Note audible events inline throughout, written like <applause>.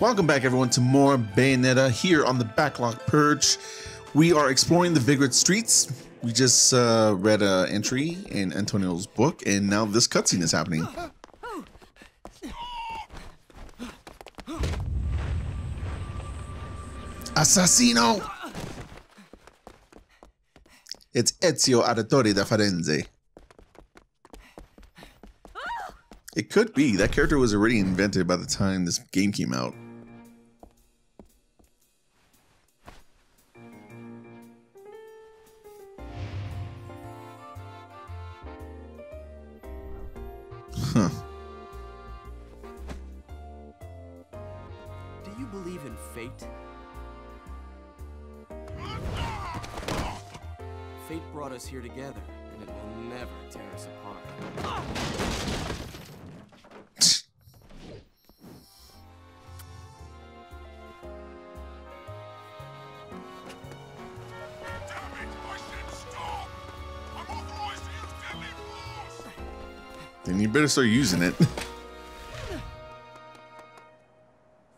Welcome back, everyone, to more Bayonetta here on the Backlog Purge. We are exploring the Vigrid streets. We just uh, read an entry in Antonio's book, and now this cutscene is happening. Assassino! It's Ezio Auditore da Firenze. It could be. That character was already invented by the time this game came out. Then you better start using it. <laughs>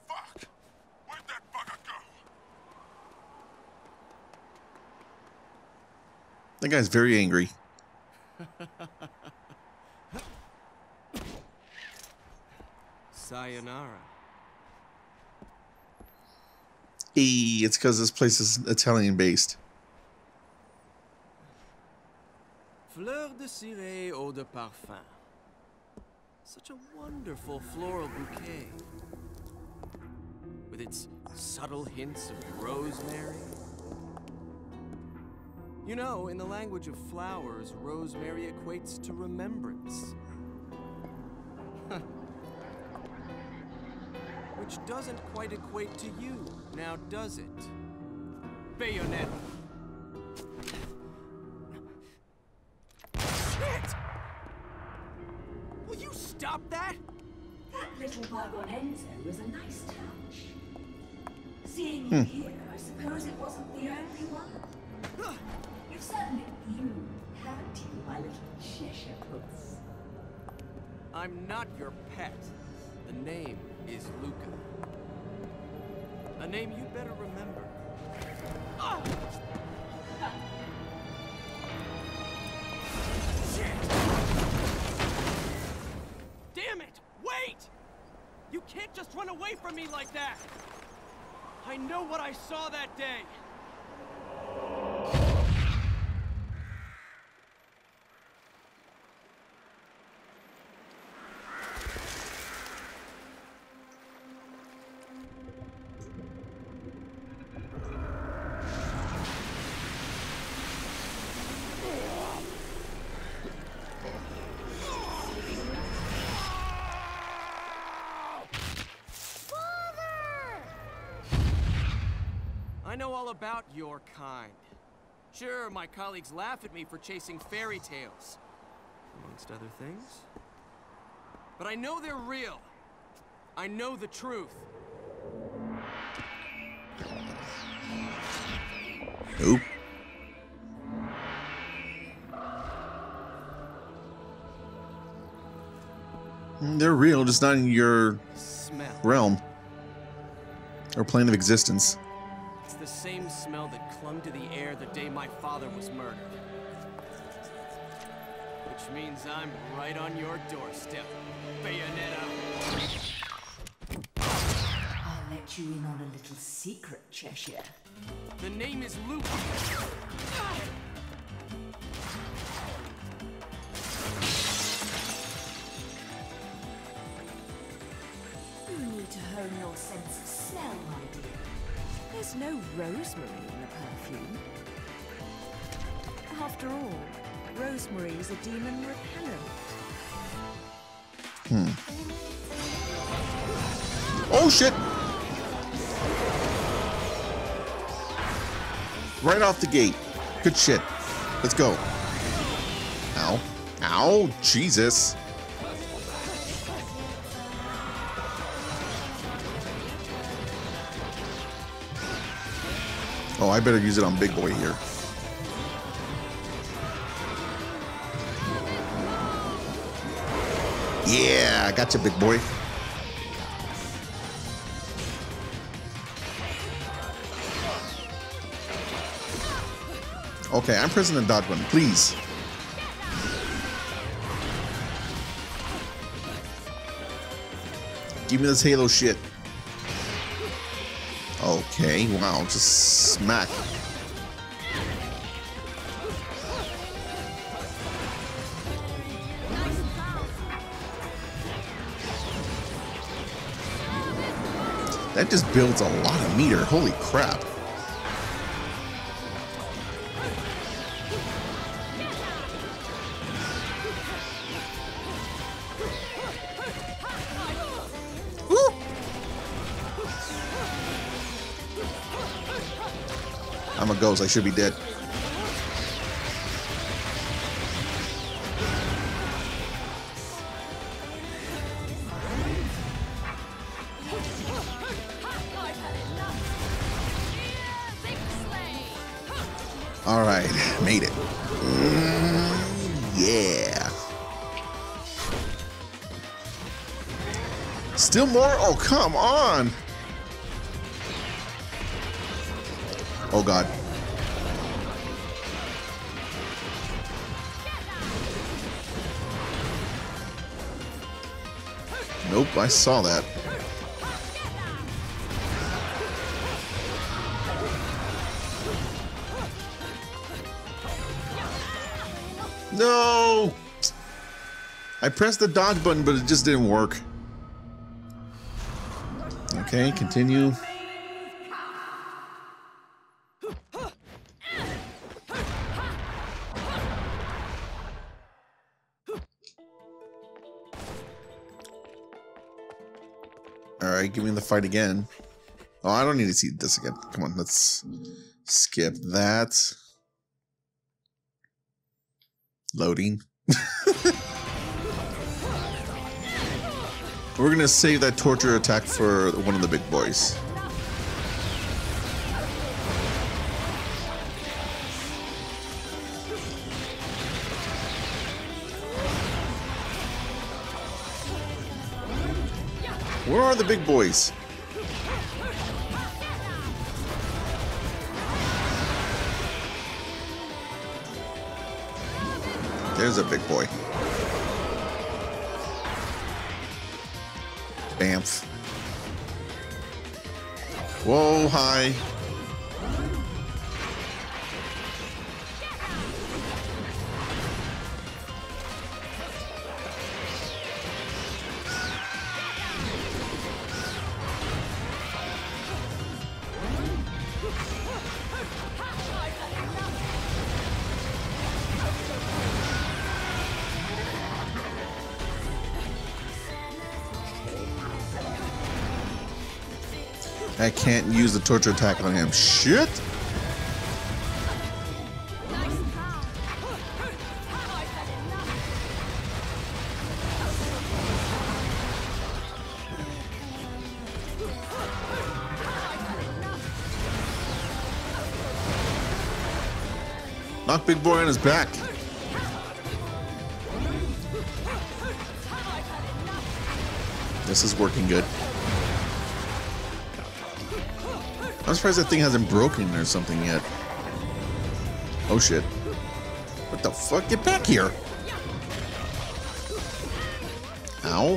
That bugger go? That guy's very angry. <laughs> Sayonara. Hey, it's because this place is Italian based. Fleur de ciré eau de parfum. Such a wonderful floral bouquet. With its subtle hints of rosemary. You know, in the language of flowers, rosemary equates to remembrance. <laughs> Which doesn't quite equate to you, now does it? Bayonetta. Stop that? That little bug on Enzo was a nice touch. Seeing you here, I suppose it wasn't the only one. <sighs> You've certainly you, haven't you, my little Cheshire puss? I'm not your pet. The name is Luka. A name you'd better remember. Ah! Damn it! Wait! You can't just run away from me like that! I know what I saw that day! I know all about your kind. Sure, my colleagues laugh at me for chasing fairy tales, amongst other things. But I know they're real. I know the truth. Nope. Mm, They're real, just not in your Smell. realm or plane of existence. My father was murdered. Which means I'm right on your doorstep, Bayonetta. I'll let you in on a little secret, Cheshire. The name is Luke. You need to hone your sense of smell, my dear. There's no rosemary in the perfume. After all, rosemary is a demon repellent. Hmm. Oh shit! Right off the gate. Good shit. Let's go. Ow. Ow, Jesus. Oh, I better use it on Big Boy here. Yeah, I got you, big boy. Okay, I'm President Dodwin, please. Give me this Halo shit. Okay, wow, just smack. That just builds a lot of meter. Holy crap. I'm a ghost. I should be dead. Still more? Oh, come on. Oh, God. Nope, I saw that. No! I pressed the dodge button, but it just didn't work. Okay, continue. Alright, give me the fight again. Oh, I don't need to see this again. Come on, let's skip that. Loading. <laughs> We're gonna save that torture attack for one of the big boys. Where are the big boys? There's a big boy. Bamf. Whoa, hi. I can't use the torture attack on him. Shit! Knock Big Boy on his back. This is working good. I'm surprised that thing hasn't broken or something yet. Oh shit. What the fuck? Get back here! Ow.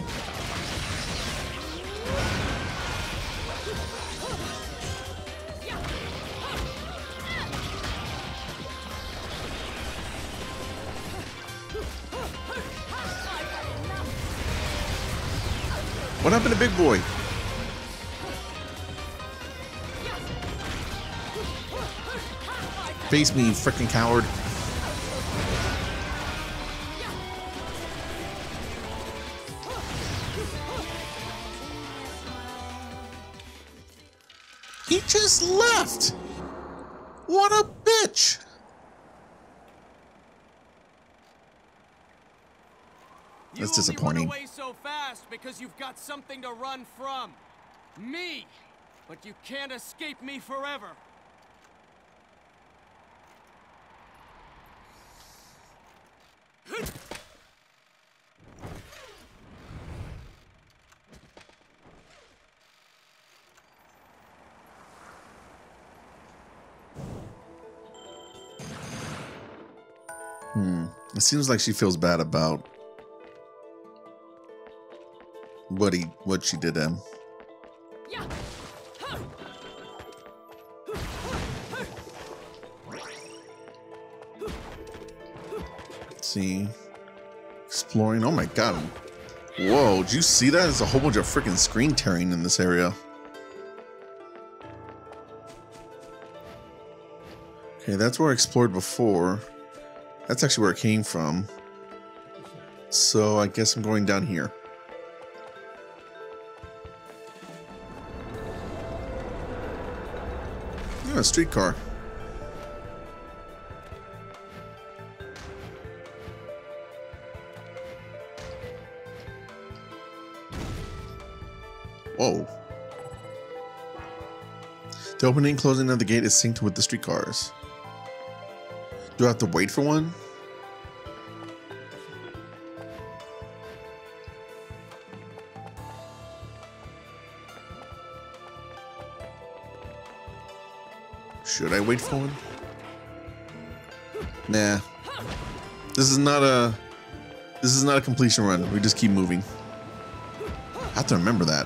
What happened to Big Boy? Face me, you freaking coward. He just left. What a bitch. You That's disappointing. Run away so fast because you've got something to run from. Me. But you can't escape me forever. Seems like she feels bad about what he what she did to him. Let's see. Exploring. Oh my god. Whoa, did you see that? There's a whole bunch of freaking screen tearing in this area. Okay, that's where I explored before. That's actually where it came from. So I guess I'm going down here. Oh, a streetcar. Whoa. The opening and closing of the gate is synced with the streetcars. Do I have to wait for one? Should I wait for one? Nah. This is not a this is not a completion run. We just keep moving. I have to remember that.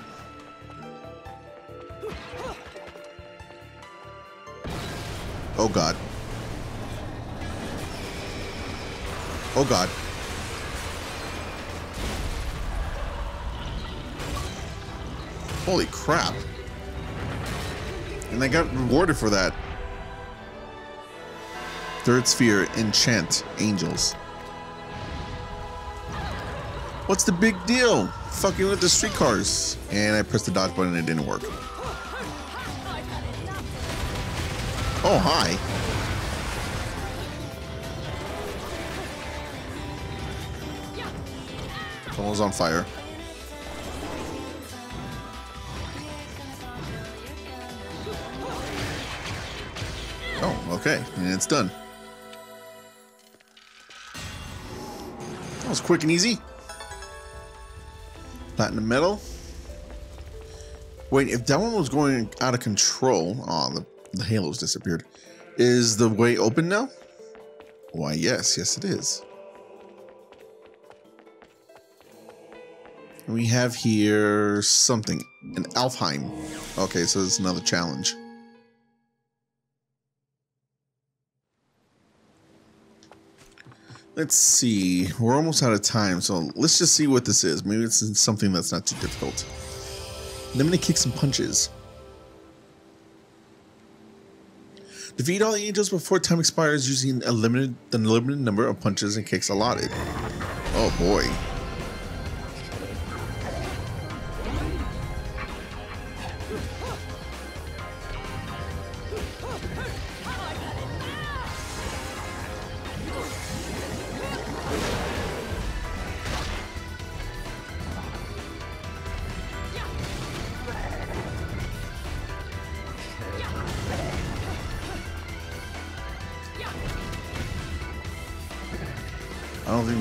Oh god. Oh god. Holy crap. And I got rewarded for that. Third sphere, enchant angels. What's the big deal? Fucking with the streetcars. And I pressed the dodge button and it didn't work. Oh, hi. Someone's on fire. Oh, okay. And it's done. That was quick and easy. Platinum medal. Wait, if that one was going out of control, oh, the, the halos disappeared. Is the way open now? Why, yes, yes, it is. We have here something, an Alfheim. Okay, so it's another challenge. Let's see. We're almost out of time, so let's just see what this is. Maybe it's something that's not too difficult. Limit kick some punches. Defeat all the angels before time expires using a limited, the limited number of punches and kicks allotted. Oh boy.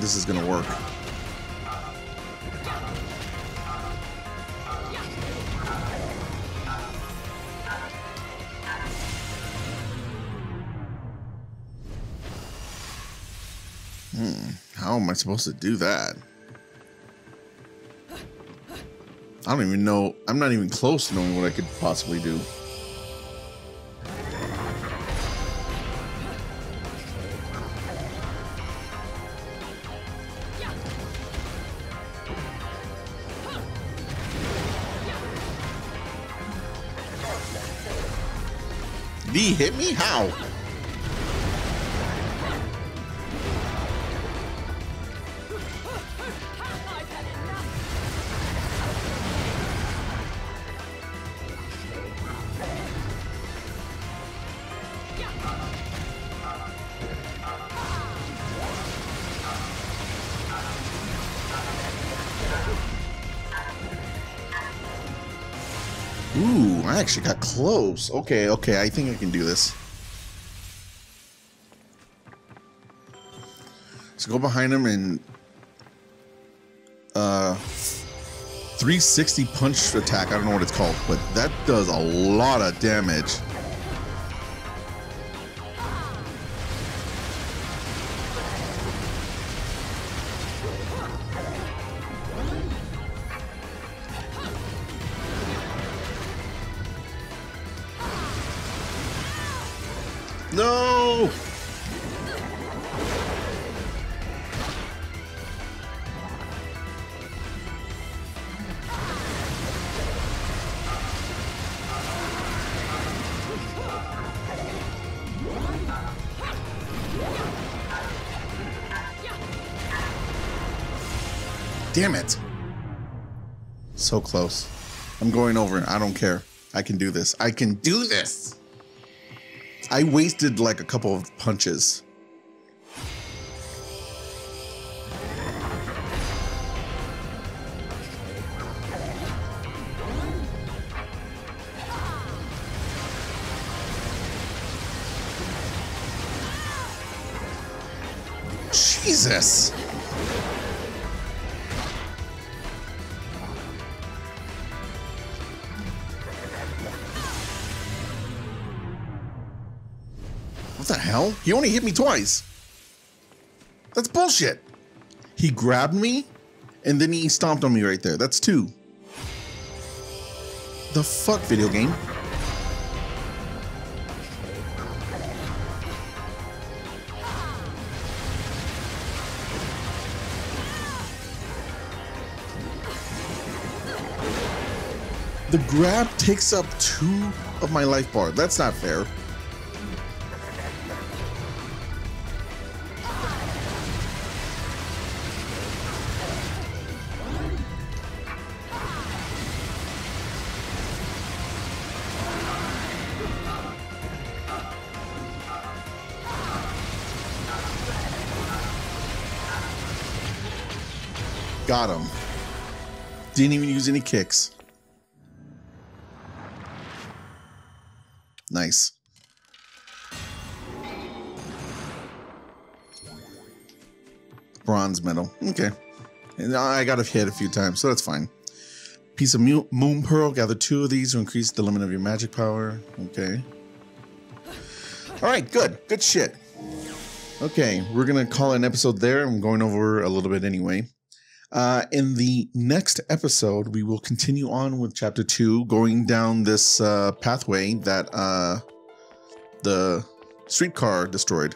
This is gonna work. Hmm, how am I supposed to do that? I don't even know. I'm not even close to knowing what I could possibly do. He hit me? How? Ooh, I actually got close. Okay, okay, I think I can do this. So go behind him and uh 360 punch attack. I don't know what it's called, but that does a lot of damage. Damn it. So close. I'm going over. I don't care. I can do this. I can do this. I wasted like a couple of punches. Jesus. Hell? He only hit me twice. That's bullshit. He grabbed me and then he stomped on me right there. That's two. The fuck, video game? The grab takes up two of my life bar. That's not fair. Got him. Didn't even use any kicks. Nice. Bronze medal. Okay. And I got hit a few times, so that's fine. Piece of moon pearl. Gather two of these to increase the limit of your magic power. Okay. All right, good. Good shit. Okay, we're going to call an episode there. I'm going over a little bit anyway. Uh, in the next episode, we will continue on with chapter two, going down this uh, pathway that uh, the streetcar destroyed.